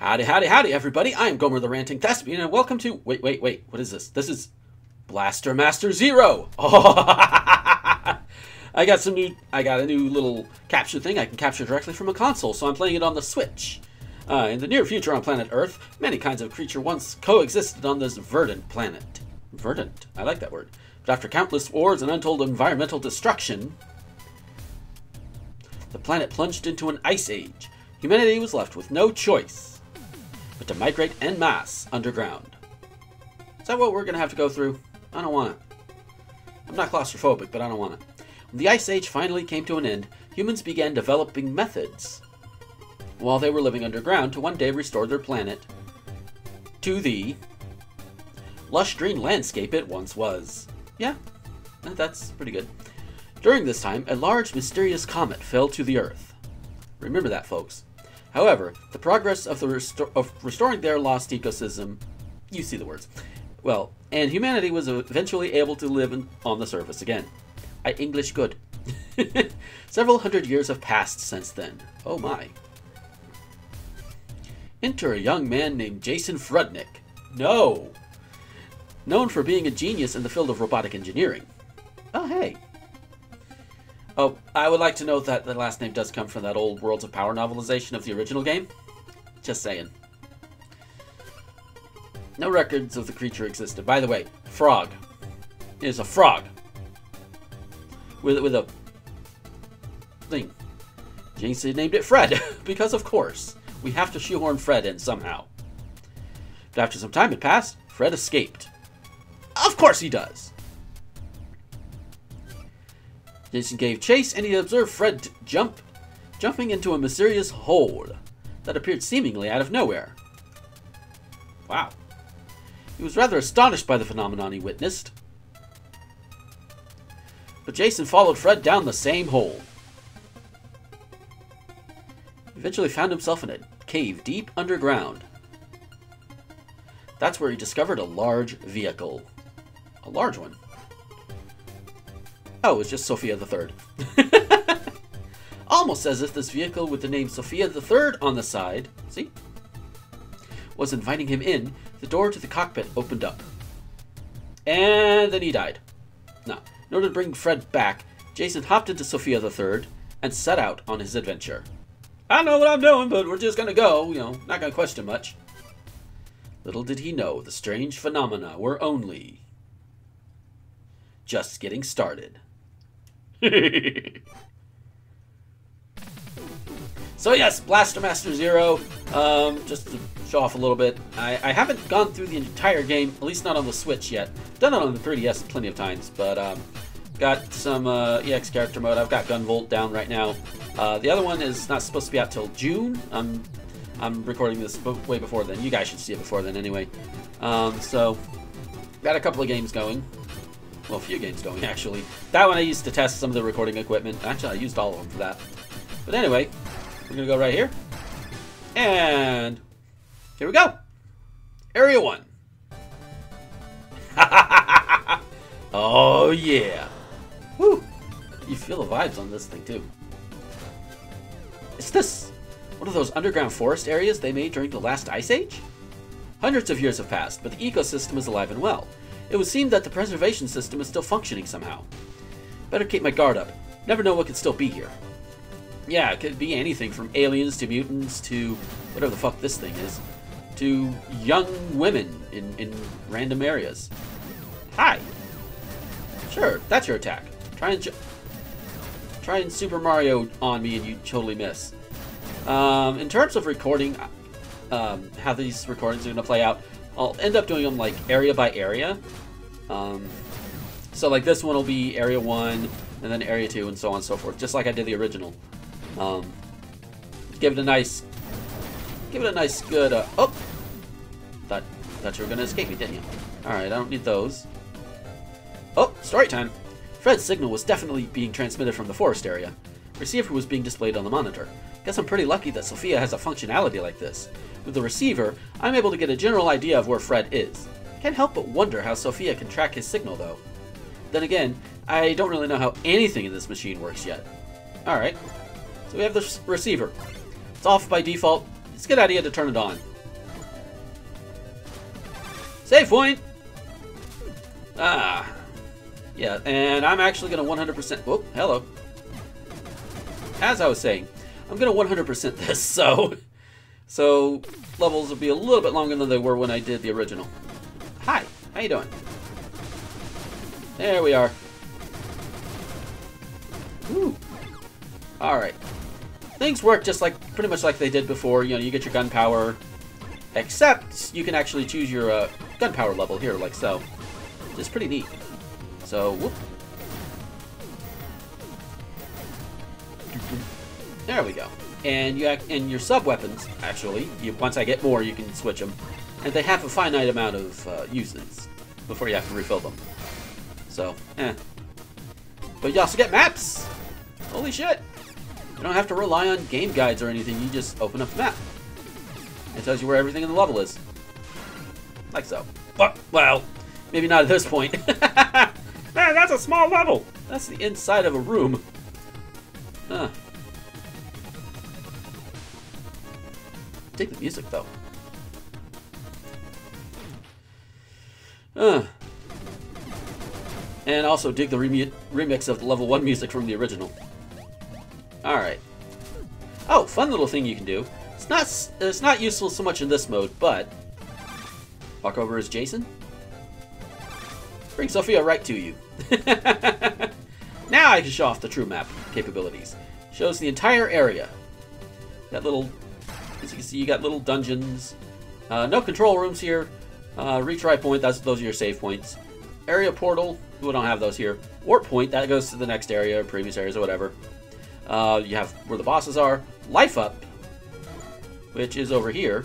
Howdy, howdy, howdy, everybody. I'm Gomer the Ranting Thespian, and welcome to. Wait, wait, wait. What is this? This is Blaster Master Zero. I got some new. I got a new little capture thing I can capture directly from a console, so I'm playing it on the Switch. Uh, in the near future on planet Earth, many kinds of creature once coexisted on this verdant planet. Verdant. I like that word. But after countless wars and untold environmental destruction, the planet plunged into an ice age. Humanity was left with no choice but to migrate en masse underground. Is that what we're going to have to go through? I don't want it. I'm not claustrophobic, but I don't want it. When the Ice Age finally came to an end, humans began developing methods while they were living underground to one day restore their planet to the lush green landscape it once was. Yeah, that's pretty good. During this time, a large mysterious comet fell to the Earth. Remember that, folks. However, the progress of the of restoring their lost ecosystem, you see the words, well, and humanity was eventually able to live in, on the surface again. I English good. Several hundred years have passed since then. Oh my. Enter a young man named Jason Frudnick. No! Known for being a genius in the field of robotic engineering. Oh, hey. Oh, I would like to note that the last name does come from that old Worlds of Power novelization of the original game. Just saying. No records of the creature existed. By the way, frog is a frog with with a thing. Jason named it Fred because, of course, we have to shoehorn Fred in somehow. But after some time had passed, Fred escaped. Of course he does. Jason gave chase and he observed Fred jump, jumping into a mysterious hole that appeared seemingly out of nowhere. Wow. He was rather astonished by the phenomenon he witnessed. But Jason followed Fred down the same hole. He eventually found himself in a cave deep underground. That's where he discovered a large vehicle. A large one. Oh, it's just Sophia the Third. Almost as if this vehicle with the name Sophia the Third on the side, see, was inviting him in, the door to the cockpit opened up. And then he died. Now, in order to bring Fred back, Jason hopped into Sophia the Third and set out on his adventure. I know what I'm doing, but we're just gonna go, you know, not gonna question much. Little did he know the strange phenomena were only just getting started. so yes, Blaster Master Zero. Um, just to show off a little bit, I, I, haven't gone through the entire game, at least not on the Switch yet. Done it on the 3DS plenty of times, but um, got some uh, EX character mode. I've got Gunvolt down right now. Uh, the other one is not supposed to be out till June. I'm I'm recording this way before then. You guys should see it before then anyway. Um, so got a couple of games going well, a few games going actually. That one I used to test some of the recording equipment. Actually, I used all of them for that. But anyway, we're gonna go right here, and here we go. Area one. oh yeah. Woo! You feel the vibes on this thing too. Is this one of those underground forest areas they made during the last ice age? Hundreds of years have passed, but the ecosystem is alive and well. It would seem that the preservation system is still functioning somehow. Better keep my guard up. Never know what could still be here. Yeah, it could be anything from aliens to mutants to whatever the fuck this thing is, to young women in, in random areas. Hi! Sure, that's your attack. Try and try and Super Mario on me and you totally miss. Um, in terms of recording, um, how these recordings are going to play out, I'll end up doing them like area by area. Um, so like this one will be area one, and then area two, and so on and so forth, just like I did the original. Um, give it a nice, give it a nice good. Uh, oh, thought thought you were gonna escape me, didn't you? All right, I don't need those. Oh, story time. Fred's signal was definitely being transmitted from the forest area. Receiver was being displayed on the monitor. Guess I'm pretty lucky that Sophia has a functionality like this. With the receiver, I'm able to get a general idea of where Fred is. Can't help but wonder how Sophia can track his signal, though. Then again, I don't really know how anything in this machine works yet. Alright, so we have the receiver. It's off by default. It's a good idea to turn it on. Save point! Ah. Yeah, and I'm actually going to 100%... Whoop, hello. As I was saying, I'm going to 100% this, so... So, levels will be a little bit longer than they were when I did the original. Hi, how you doing? There we are. Woo. Alright. Things work just like, pretty much like they did before. You know, you get your gunpowder, except you can actually choose your uh, gunpowder level here, like so. It's pretty neat. So, whoop. There we go. And you act, and your sub weapons, actually, you, once I get more, you can switch them, and they have a finite amount of uh, uses before you have to refill them. So, eh. But you also get maps. Holy shit! You don't have to rely on game guides or anything. You just open up the map. It tells you where everything in the level is. Like so. But, well, maybe not at this point. Man, that's a small level! That's the inside of a room. Huh. Dig the music, though. Uh. And also dig the remix of the level 1 music from the original. Alright. Oh, fun little thing you can do. It's not it's not useful so much in this mode, but... Walk over as Jason. Bring Sophia right to you. now I can show off the true map capabilities. Shows the entire area. That little, as you can see, you got little dungeons. Uh, no control rooms here. Uh, retry point, that's those are your save points. Area portal, we don't have those here. Warp point, that goes to the next area, previous areas, or whatever. Uh, you have where the bosses are. Life up, which is over here,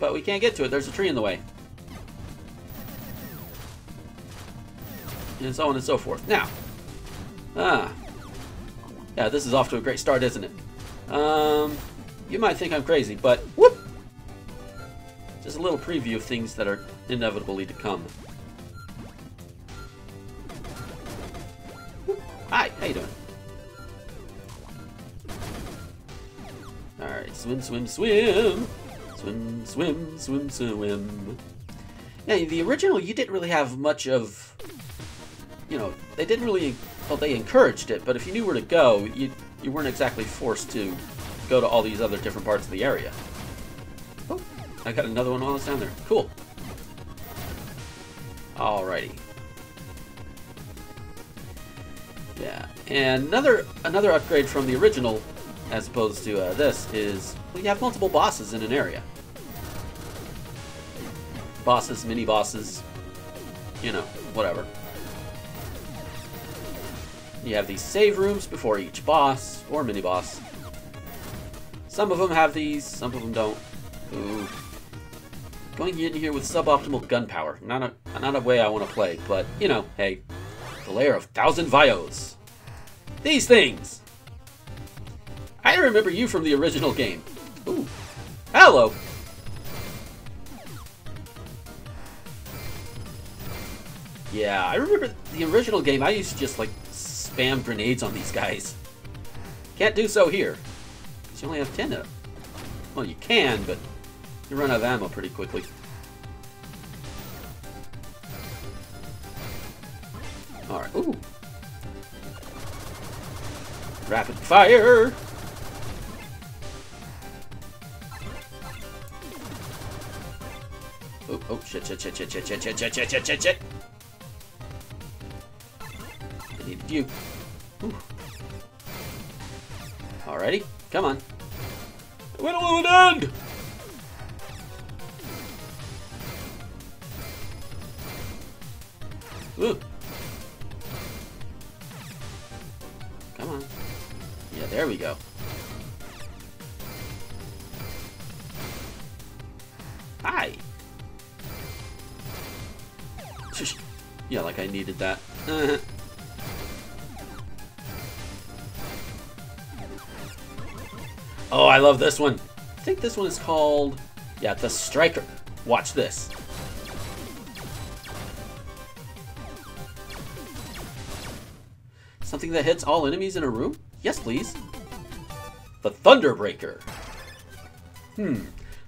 but we can't get to it. There's a tree in the way. and so on and so forth. Now, ah, yeah, this is off to a great start, isn't it? Um, you might think I'm crazy, but whoop! Just a little preview of things that are inevitably to come. Hi, how you doing? Alright, swim, swim, swim! Swim, swim, swim, swim. Now, the original, you didn't really have much of you know, they didn't really, well, they encouraged it, but if you knew where to go, you, you weren't exactly forced to go to all these other different parts of the area. Oh, I got another one while I was down there. Cool. Alrighty. Yeah, and another another upgrade from the original, as opposed to uh, this, is well, you have multiple bosses in an area. Bosses, mini bosses, you know, whatever. You have these save rooms before each boss, or mini-boss. Some of them have these, some of them don't. Ooh. Going in here with suboptimal gunpowder. Not a, not a way I want to play, but, you know, hey. The lair of Thousand Vios. These things! I remember you from the original game. Ooh. Hello! Yeah, I remember the original game, I used to just, like, spam grenades on these guys. Can't do so here. Because you only have 10 of. Well, you can, but you run out of ammo pretty quickly. Alright, ooh. Rapid fire! Oh, oh, shit, shit, shit, shit, shit, shit, shit, shit, shit, shit, shit, shit. Needed you. Whew. Alrighty, come on. When will it end? Ooh. Come on. Yeah, there we go. Hi. Yeah, like I needed that. love this one. I think this one is called, yeah, the Striker. Watch this. Something that hits all enemies in a room? Yes, please. The Thunderbreaker. Hmm.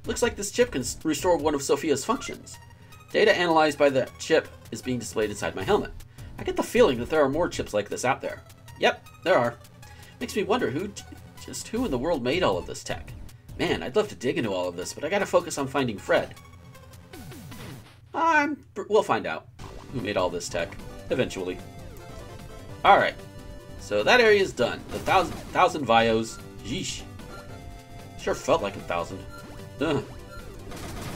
Looks like this chip can restore one of Sophia's functions. Data analyzed by the chip is being displayed inside my helmet. I get the feeling that there are more chips like this out there. Yep, there are. Makes me wonder who, just who in the world made all of this tech. Man, I'd love to dig into all of this, but I gotta focus on finding Fred. I'm, we'll find out who made all this tech, eventually. Alright, so that area is done. The thousand, thousand Vios, yeesh. Sure felt like a thousand. Ugh.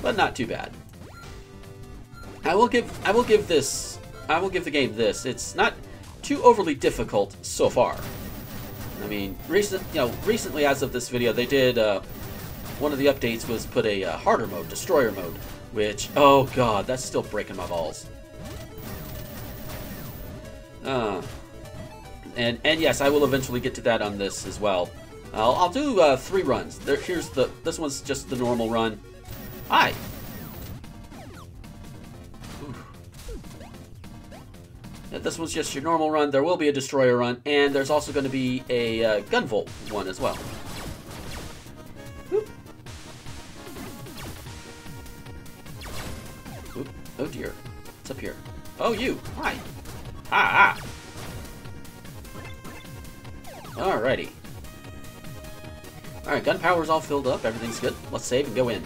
But not too bad. I will give I will give this I will give the game this. It's not too overly difficult so far. I mean, recent you know recently as of this video, they did uh, one of the updates was put a uh, harder mode, destroyer mode, which oh god, that's still breaking my balls. Uh, and and yes, I will eventually get to that on this as well. I'll, I'll do uh, three runs. There, here's the this one's just the normal run. Hi. This one's just your normal run. There will be a destroyer run, and there's also going to be a uh, gunvolt one as well. Oop. Oop. Oh dear. What's up here? Oh, you. Hi. Ah, ah. Alrighty. Alright, gunpowder's all filled up. Everything's good. Let's save and go in.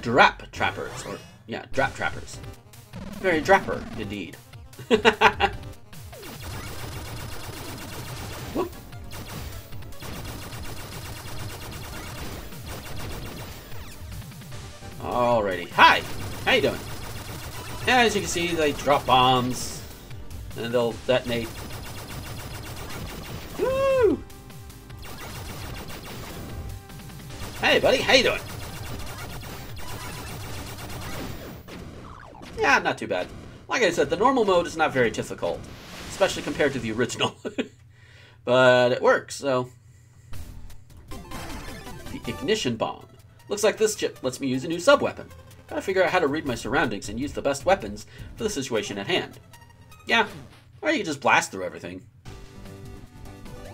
Drap trappers, or, yeah, drap trappers. Very drapper, indeed. Alrighty. Hi! How you doing? As you can see, they drop bombs, and they'll detonate Woo! Hey, buddy, how you doing? Yeah, not too bad. Like I said, the normal mode is not very difficult, especially compared to the original. but it works, so... The ignition bomb. Looks like this chip lets me use a new sub-weapon. Gotta figure out how to read my surroundings and use the best weapons for the situation at hand. Yeah, or you can just blast through everything.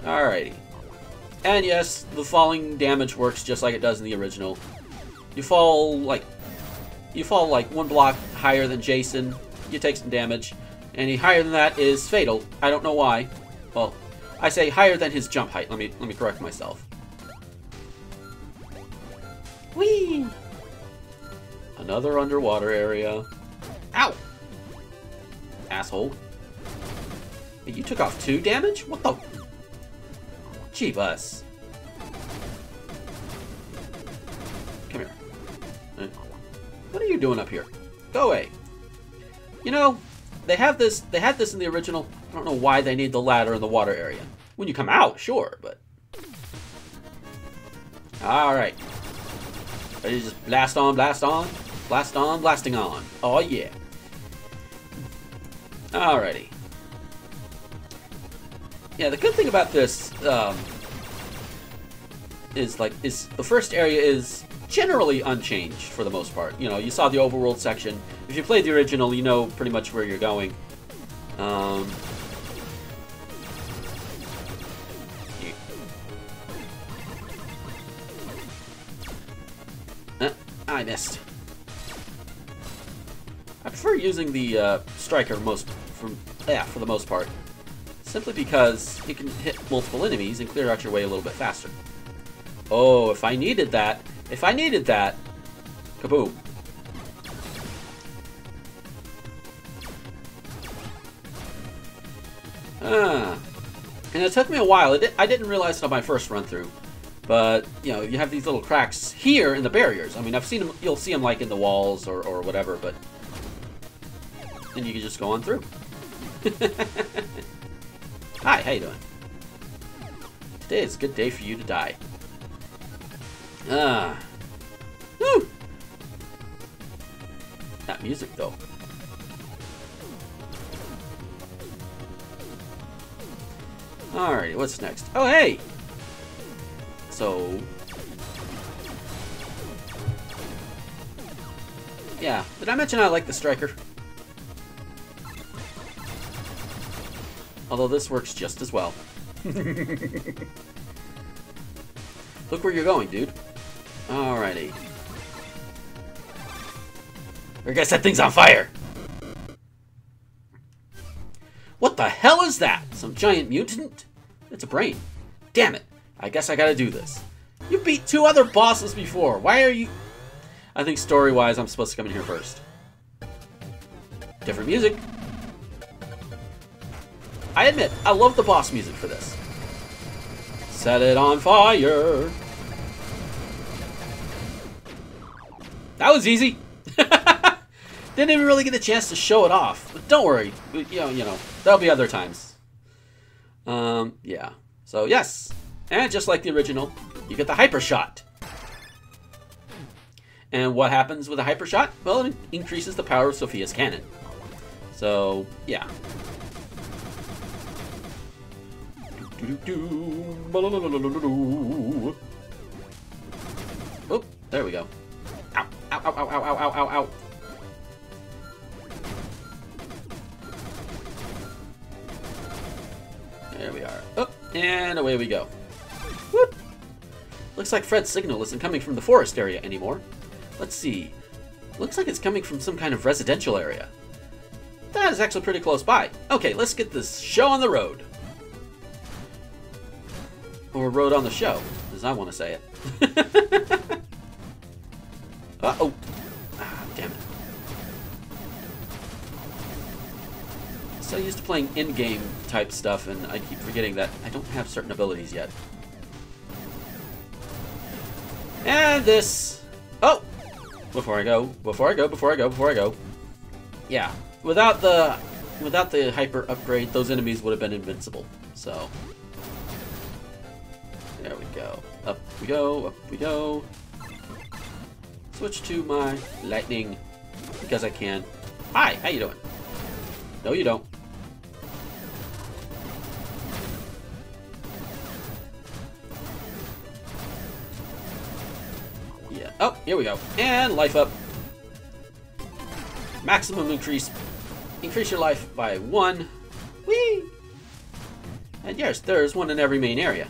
Alrighty. And yes, the falling damage works just like it does in the original. You fall like you fall like one block higher than Jason, you take some damage. Any higher than that is fatal. I don't know why. Well, I say higher than his jump height. Let me let me correct myself. Whee! Another underwater area. Ow! Asshole. You took off two damage? What the? Jeebus. Come doing up here? Go away. You know, they have this. They had this in the original. I don't know why they need the ladder in the water area. When you come out, sure, but. All right. Ready to just blast on, blast on, blast on, blasting on. Oh yeah. Alrighty. Yeah, the good thing about this um, is like is the first area is generally unchanged for the most part. You know, you saw the overworld section. If you played the original, you know pretty much where you're going. Um, uh, I missed. I prefer using the uh, striker most from yeah for the most part. Simply because you can hit multiple enemies and clear out your way a little bit faster. Oh, if I needed that, if I needed that, kaboom. Ah. And it took me a while. I didn't realize it on my first run through. But, you know, you have these little cracks here in the barriers. I mean, I've seen them, you'll see them like in the walls or, or whatever, but then you can just go on through. Hi, how you doing? Today is a good day for you to die. Ah. Woo! That music, though. Alrighty, what's next? Oh, hey! So... Yeah, did I mention I like the Striker? Although this works just as well. Look where you're going, dude. Alrighty. We're gonna set things on fire! What the hell is that? Some giant mutant? It's a brain. Damn it. I guess I gotta do this. You beat two other bosses before. Why are you... I think story-wise, I'm supposed to come in here first. Different music. I admit, I love the boss music for this. Set it on fire. That was easy. Didn't even really get a chance to show it off. But don't worry. You know, you know, there'll be other times. Um, yeah. So, yes. And just like the original, you get the hyper shot. And what happens with a hyper shot? Well, it increases the power of Sophia's cannon. So, yeah. Oh, there we go. Ow, ow, ow, ow, ow, ow, ow. There we are. Oh, and away we go. Whoop. Looks like Fred's signal isn't coming from the forest area anymore. Let's see. Looks like it's coming from some kind of residential area. That is actually pretty close by. Okay, let's get this show on the road. Or road on the show, as I want to say it. Uh-oh. Ah, damn it. So used to playing in-game type stuff, and I keep forgetting that I don't have certain abilities yet. And this... Oh! Before I go, before I go, before I go, before I go. Yeah, without the without the hyper upgrade, those enemies would have been invincible. So there we go. Up we go, up we go. Switch to my lightning because I can. Hi, how you doing? No, you don't. Yeah. Oh, here we go. And life up. Maximum increase. Increase your life by one. Whee! And yes, there's one in every main area.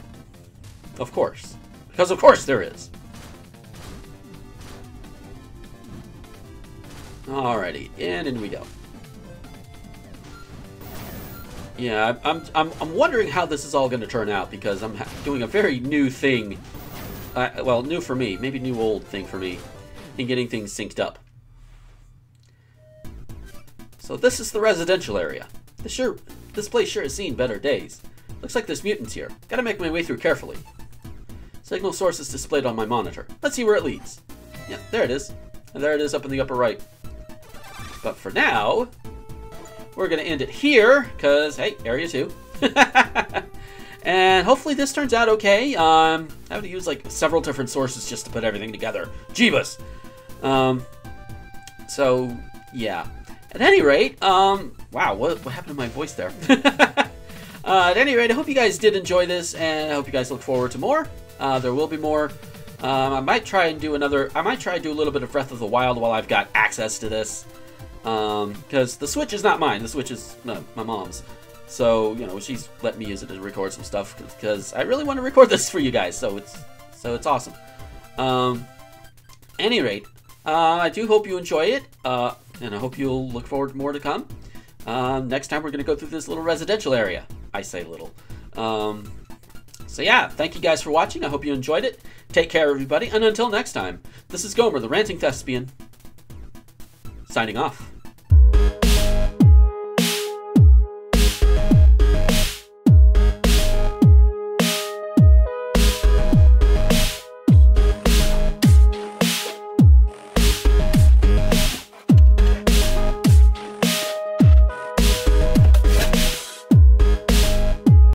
Of course. Because of course there is. Alrighty, and in we go. Yeah, I'm, I'm, I'm wondering how this is all going to turn out because I'm doing a very new thing. Uh, well, new for me, maybe new old thing for me, in getting things synced up. So this is the residential area. This sure, this place sure has seen better days. Looks like there's mutants here. Gotta make my way through carefully. Signal source is displayed on my monitor. Let's see where it leads. Yeah, there it is. And there it is up in the upper right. But for now, we're going to end it here, because, hey, Area 2. and hopefully this turns out okay. Um, I have to use, like, several different sources just to put everything together. Jeebus! Um, so, yeah. At any rate, um, wow, what, what happened to my voice there? uh, at any rate, I hope you guys did enjoy this, and I hope you guys look forward to more. Uh, there will be more. Um, I might try and do another, I might try and do a little bit of Breath of the Wild while I've got access to this. Because um, the Switch is not mine, the Switch is uh, my mom's. So, you know, she's let me use it to record some stuff because I really want to record this for you guys, so it's so it's awesome. Um, any rate, uh, I do hope you enjoy it, uh, and I hope you'll look forward to more to come. Um, next time we're going to go through this little residential area. I say little. Um, so yeah, thank you guys for watching. I hope you enjoyed it. Take care, everybody, and until next time, this is Gomer, the Ranting Thespian, signing off.